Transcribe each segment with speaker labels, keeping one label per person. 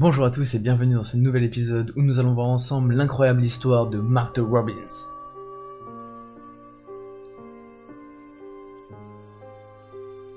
Speaker 1: Bonjour à tous et bienvenue dans ce nouvel épisode où nous allons voir ensemble l'incroyable histoire de Martha Robbins.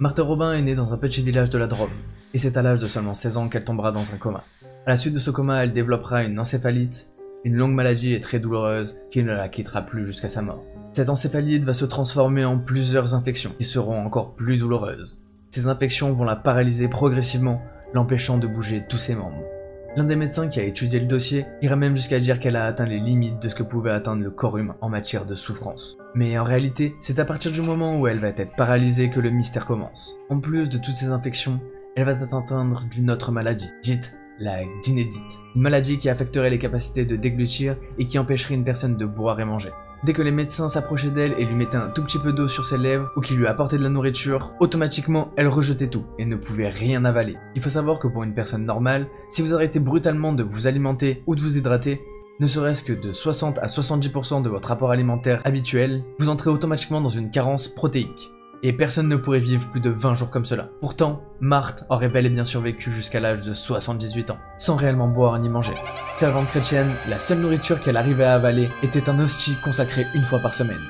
Speaker 1: Martha Robin est née dans un petit village de la Drôme, et c'est à l'âge de seulement 16 ans qu'elle tombera dans un coma. À la suite de ce coma, elle développera une encéphalite, une longue maladie et très douloureuse qui ne la quittera plus jusqu'à sa mort. Cette encéphalite va se transformer en plusieurs infections qui seront encore plus douloureuses. Ces infections vont la paralyser progressivement, l'empêchant de bouger tous ses membres. L'un des médecins qui a étudié le dossier ira même jusqu'à dire qu'elle a atteint les limites de ce que pouvait atteindre le corps en matière de souffrance. Mais en réalité, c'est à partir du moment où elle va être paralysée que le mystère commence. En plus de toutes ces infections, elle va atteindre d'une autre maladie, dite la dinédite. Une maladie qui affecterait les capacités de déglutir et qui empêcherait une personne de boire et manger. Dès que les médecins s'approchaient d'elle et lui mettaient un tout petit peu d'eau sur ses lèvres ou qu'ils lui apportaient de la nourriture, automatiquement elle rejetait tout et ne pouvait rien avaler. Il faut savoir que pour une personne normale, si vous arrêtez brutalement de vous alimenter ou de vous hydrater, ne serait-ce que de 60 à 70% de votre apport alimentaire habituel, vous entrez automatiquement dans une carence protéique et personne ne pourrait vivre plus de 20 jours comme cela. Pourtant, Marthe aurait bel et bien survécu jusqu'à l'âge de 78 ans, sans réellement boire ni manger. Fervente chrétienne, la seule nourriture qu'elle arrivait à avaler était un hostie consacré une fois par semaine.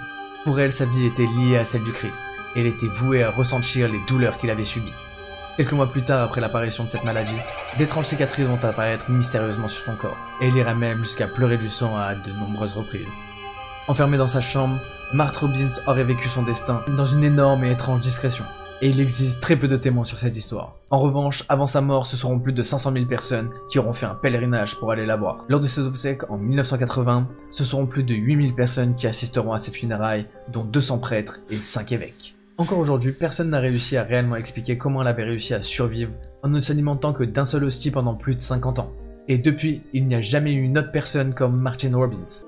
Speaker 1: Pour elle, sa vie était liée à celle du Christ, et elle était vouée à ressentir les douleurs qu'il avait subies. Quelques mois plus tard, après l'apparition de cette maladie, d'étranges cicatrices vont apparaître mystérieusement sur son corps, et elle ira même jusqu'à pleurer du sang à de nombreuses reprises. Enfermée dans sa chambre, Marthe Robbins aurait vécu son destin dans une énorme et étrange discrétion. Et il existe très peu de témoins sur cette histoire. En revanche, avant sa mort, ce seront plus de 500 000 personnes qui auront fait un pèlerinage pour aller la voir. Lors de ses obsèques en 1980, ce seront plus de 8000 personnes qui assisteront à ses funérailles, dont 200 prêtres et 5 évêques. Encore aujourd'hui, personne n'a réussi à réellement expliquer comment elle avait réussi à survivre en ne s'alimentant que d'un seul hostie pendant plus de 50 ans. Et depuis, il n'y a jamais eu une autre personne comme Martin Robbins.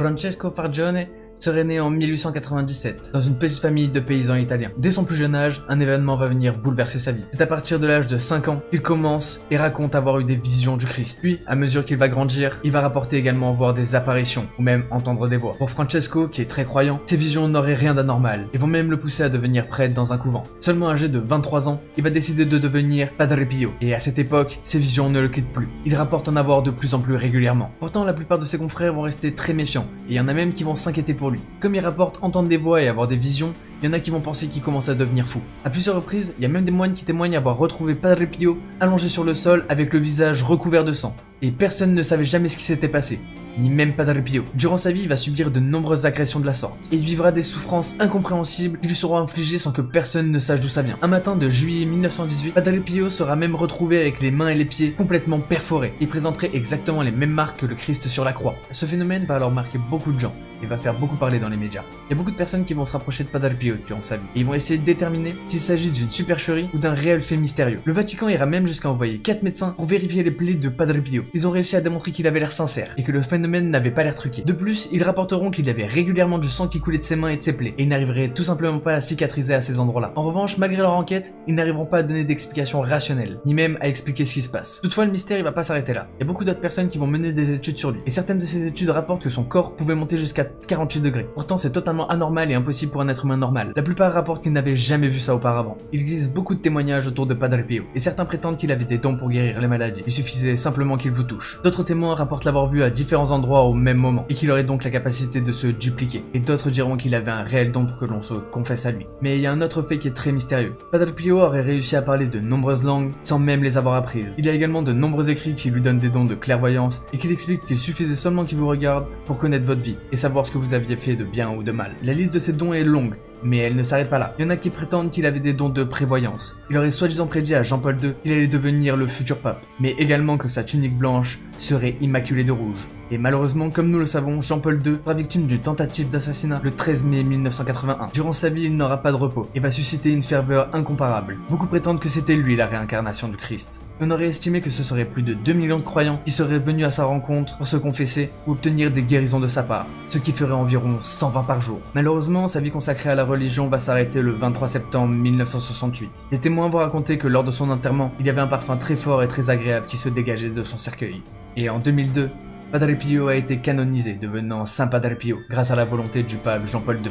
Speaker 1: Francesco Fargione serait né en 1897, dans une petite famille de paysans italiens. Dès son plus jeune âge, un événement va venir bouleverser sa vie. C'est à partir de l'âge de 5 ans qu'il commence et raconte avoir eu des visions du Christ. Puis, à mesure qu'il va grandir, il va rapporter également voir des apparitions, ou même entendre des voix. Pour Francesco, qui est très croyant, ces visions n'auraient rien d'anormal, et vont même le pousser à devenir prêtre dans un couvent. Seulement âgé de 23 ans, il va décider de devenir Padre Pio, et à cette époque, ses visions ne le quittent plus. Il rapporte en avoir de plus en plus régulièrement. Pourtant, la plupart de ses confrères vont rester très méfiants, et il y en a même qui vont s'inquiéter pour Comme il rapporte entendre des voix et avoir des visions, il y en a qui vont penser qu'il commence à devenir fou. À plusieurs reprises, il y a même des moines qui témoignent avoir retrouvé Padre Pio allongé sur le sol avec le visage recouvert de sang. Et personne ne savait jamais ce qui s'était passé, ni même Padre Pio. Durant sa vie, il va subir de nombreuses agressions de la sorte. Et il vivra des souffrances incompréhensibles qui lui seront infligées sans que personne ne sache d'où ça vient. Un matin de juillet 1918, Padre Pio sera même retrouvé avec les mains et les pieds complètement perforés. Il présenterait exactement les mêmes marques que le Christ sur la croix. Ce phénomène va alors marquer beaucoup de gens et va faire beaucoup parler dans les médias. Il y a beaucoup de personnes qui vont se rapprocher de Padre Pio durant sa vie. Et ils vont essayer de déterminer s'il s'agit d'une supercherie ou d'un réel fait mystérieux. Le Vatican ira même jusqu'à envoyer 4 médecins pour vérifier les plaies de Padre Pio. Ils ont réussi à démontrer qu'il avait l'air sincère et que le phénomène n'avait pas l'air truqué. De plus, ils rapporteront qu'il avait régulièrement du sang qui coulait de ses mains et de ses plaies et ils n'arriveraient tout simplement pas à cicatriser à ces endroits-là. En revanche, malgré leur enquête, ils n'arriveront pas à donner d'explications rationnelles, ni même à expliquer ce qui se passe. Toutefois, le mystère il va pas s'arrêter là. Il y a beaucoup d'autres personnes qui vont mener des études sur lui et certaines de ces études rapportent que son corps pouvait monter jusqu'à 48 degrés. Pourtant, c'est totalement anormal et impossible pour un être humain normal. La plupart rapportent qu'ils n'avaient jamais vu ça auparavant. Il existe beaucoup de témoignages autour de Padre Pio, et certains prétendent qu'il avait des dons pour guérir les maladies. Il suffisait simplement qu'il vous touche. D'autres témoins rapportent l'avoir vu à différents endroits au même moment, et qu'il aurait donc la capacité de se dupliquer. Et d'autres diront qu'il avait un réel don pour que l'on se confesse à lui. Mais il y a un autre fait qui est très mystérieux. Pio aurait réussi à parler de nombreuses langues sans même les avoir apprises. Il y a également de nombreux écrits qui lui donnent des dons de clairvoyance et qu'il explique qu'il suffisait seulement qu'il vous regarde pour connaître votre vie et savoir ce que vous aviez fait de bien ou de mal. La liste de ces dons est longue, mais elle ne s'arrête pas là. Il y en a qui prétendent qu'il avait des dons de prévoyance. Il aurait soi-disant prédit à Jean-Paul II qu'il allait devenir le futur pape, mais également que sa tunique blanche serait immaculée de rouge. Et malheureusement, comme nous le savons, Jean-Paul II sera victime d'une tentative d'assassinat le 13 mai 1981. Durant sa vie, il n'aura pas de repos et va susciter une ferveur incomparable. Beaucoup prétendent que c'était lui la réincarnation du Christ. On aurait estimé que ce serait plus de 2 millions de croyants qui seraient venus à sa rencontre pour se confesser ou obtenir des guérisons de sa part, ce qui ferait environ 120 par jour. Malheureusement, sa vie consacrée à la religion va s'arrêter le 23 septembre 1968. Les témoins vont raconter que lors de son enterrement, il y avait un parfum très fort et très agréable qui se dégageait de son cercueil. Et en 2002, Padre Pio a été canonisé, devenant Saint Padre Pio, grâce à la volonté du pape Jean-Paul II.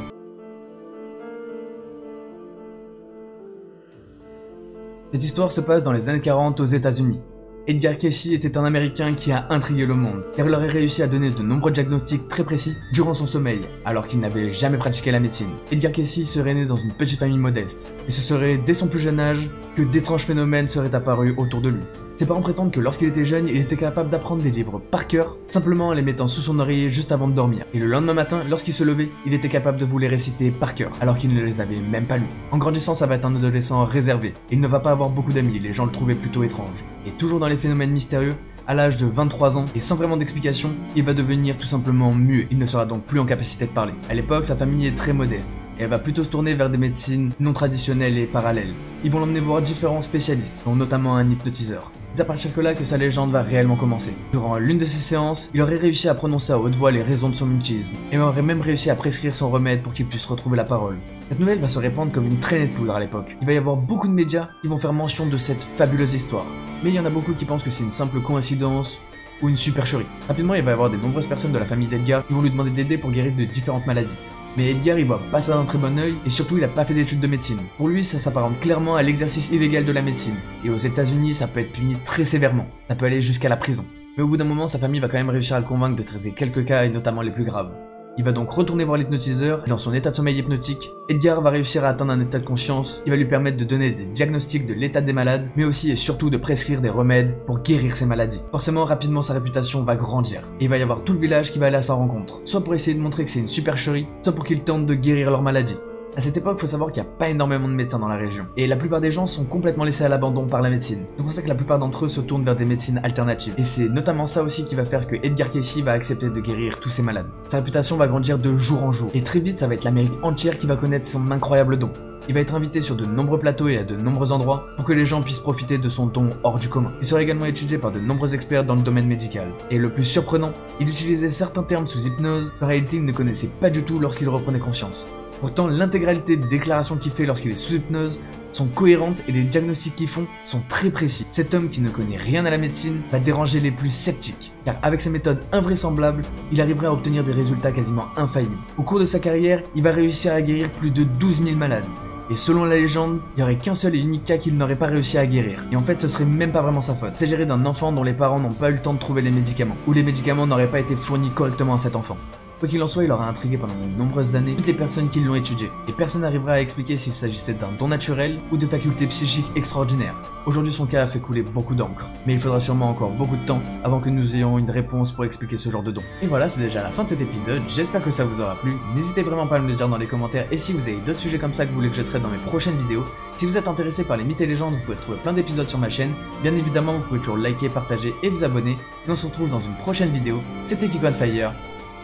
Speaker 1: Cette histoire se passe dans les années 40 aux États-Unis. Edgar Casey était un Américain qui a intrigué le monde, car il aurait réussi à donner de nombreux diagnostics très précis durant son sommeil, alors qu'il n'avait jamais pratiqué la médecine. Edgar Casey serait né dans une petite famille modeste, et ce serait dès son plus jeune âge que d'étranges phénomènes seraient apparus autour de lui. Ses parents prétendent que lorsqu'il était jeune, il était capable d'apprendre des livres par cœur, simplement en les mettant sous son oreiller juste avant de dormir. Et le lendemain matin, lorsqu'il se levait, il était capable de vous les réciter par cœur, alors qu'il ne les avait même pas lus. En grandissant, ça va être un adolescent réservé. Il ne va pas avoir beaucoup d'amis, les gens le trouvaient plutôt étrange. Et toujours dans les phénomènes mystérieux, à l'âge de 23 ans et sans vraiment d'explication, il va devenir tout simplement muet. Il ne sera donc plus en capacité de parler. À l'époque, sa famille est très modeste et elle va plutôt se tourner vers des médecines non traditionnelles et parallèles. Ils vont l'emmener voir différents spécialistes, dont notamment un hypnotiseur. C'est à partir de là que sa légende va réellement commencer. Durant l'une de ses séances, il aurait réussi à prononcer à haute voix les raisons de son mutisme, et aurait même réussi à prescrire son remède pour qu'il puisse retrouver la parole. Cette nouvelle va se répandre comme une traînée de poudre à l'époque. Il va y avoir beaucoup de médias qui vont faire mention de cette fabuleuse histoire. Mais il y en a beaucoup qui pensent que c'est une simple coïncidence ou une supercherie. Rapidement, il va y avoir de nombreuses personnes de la famille d'Edgar qui vont lui demander d'aider pour guérir de différentes maladies. Mais Edgar il voit pas ça d'un très bon oeil et surtout il a pas fait d'études de médecine. Pour lui ça s'apparente clairement à l'exercice illégal de la médecine. Et aux états unis ça peut être puni très sévèrement. Ça peut aller jusqu'à la prison. Mais au bout d'un moment sa famille va quand même réussir à le convaincre de traiter quelques cas et notamment les plus graves. Il va donc retourner voir l'hypnotiseur et dans son état de sommeil hypnotique, Edgar va réussir à atteindre un état de conscience qui va lui permettre de donner des diagnostics de l'état des malades, mais aussi et surtout de prescrire des remèdes pour guérir ces maladies. Forcément, rapidement sa réputation va grandir il va y avoir tout le village qui va aller à sa rencontre, soit pour essayer de montrer que c'est une supercherie, soit pour qu'il tente de guérir leur maladie. À cette époque, il faut savoir qu'il n'y a pas énormément de médecins dans la région, et la plupart des gens sont complètement laissés à l'abandon par la médecine. C'est pour ça que la plupart d'entre eux se tournent vers des médecines alternatives. Et c'est notamment ça aussi qui va faire que Edgar Casey va accepter de guérir tous ses malades. Sa réputation va grandir de jour en jour, et très vite ça va être l'Amérique entière qui va connaître son incroyable don. Il va être invité sur de nombreux plateaux et à de nombreux endroits pour que les gens puissent profiter de son don hors du commun. Il sera également étudié par de nombreux experts dans le domaine médical. Et le plus surprenant, il utilisait certains termes sous hypnose réalité il ne connaissait pas du tout lorsqu'il reprenait conscience. Pourtant, l'intégralité des déclarations qu'il fait lorsqu'il est sous hypnose sont cohérentes et les diagnostics qu'ils font sont très précis. Cet homme qui ne connaît rien à la médecine va déranger les plus sceptiques, car avec ses méthodes invraisemblables, il arriverait à obtenir des résultats quasiment infaillibles. Au cours de sa carrière, il va réussir à guérir plus de 12 000 malades. Et selon la légende, il n'y aurait qu'un seul et unique cas qu'il n'aurait pas réussi à guérir. Et en fait, ce serait même pas vraiment sa faute. C'est géré d'un enfant dont les parents n'ont pas eu le temps de trouver les médicaments, ou les médicaments n'auraient pas été fournis correctement à cet enfant. Quoi qu'il en soit, il aura intrigué pendant de nombreuses années toutes les personnes qui l'ont étudié, et personne n'arrivera à expliquer s'il s'agissait d'un don naturel ou de facultés psychiques extraordinaires. Aujourd'hui, son cas a fait couler beaucoup d'encre, mais il faudra sûrement encore beaucoup de temps avant que nous ayons une réponse pour expliquer ce genre de don. Et voilà, c'est déjà la fin de cet épisode, j'espère que ça vous aura plu, n'hésitez vraiment pas à me le dire dans les commentaires, et si vous avez d'autres sujets comme ça que vous voulez que je traite dans mes prochaines vidéos, si vous êtes intéressé par les mythes et légendes, vous pouvez trouver plein d'épisodes sur ma chaîne, bien évidemment vous pouvez toujours liker, partager et vous abonner, et on se retrouve dans une prochaine vidéo, c'était Kiko Fire,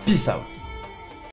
Speaker 1: peace out